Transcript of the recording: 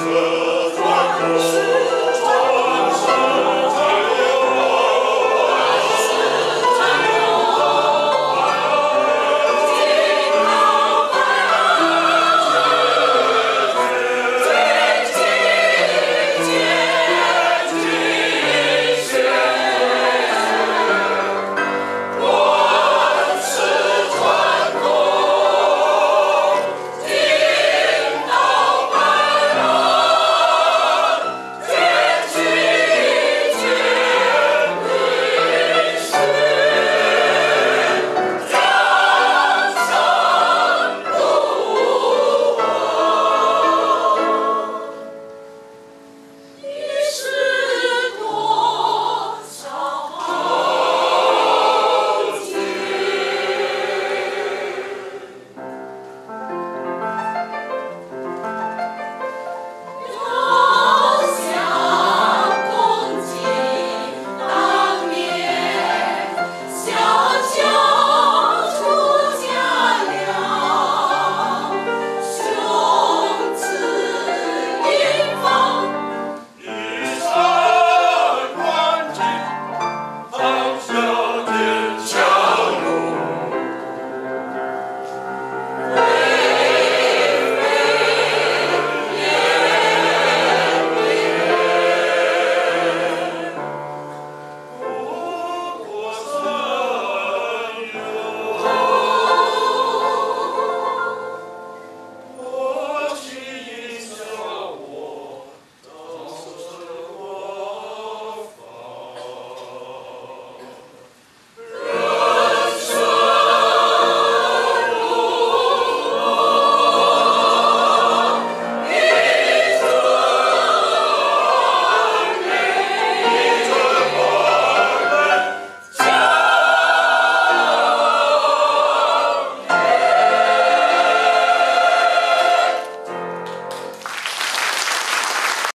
So.